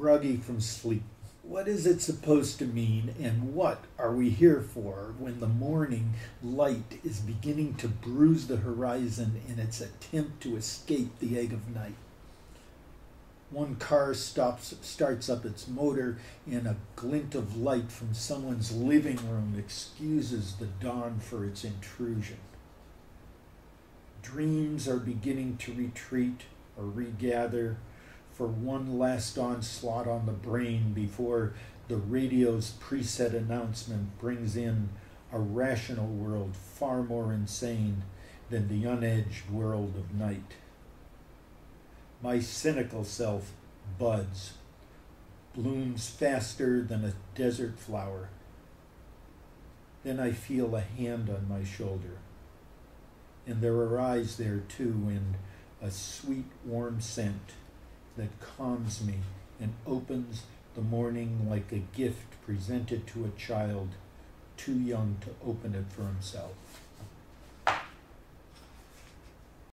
groggy from sleep. What is it supposed to mean, and what are we here for when the morning light is beginning to bruise the horizon in its attempt to escape the egg of night? One car stops, starts up its motor, and a glint of light from someone's living room excuses the dawn for its intrusion. Dreams are beginning to retreat or regather for one last onslaught on the brain before the radio's preset announcement brings in a rational world far more insane than the unedged world of night. My cynical self buds, blooms faster than a desert flower. Then I feel a hand on my shoulder. And there are eyes there too, and a sweet warm scent that calms me and opens the morning like a gift presented to a child too young to open it for himself.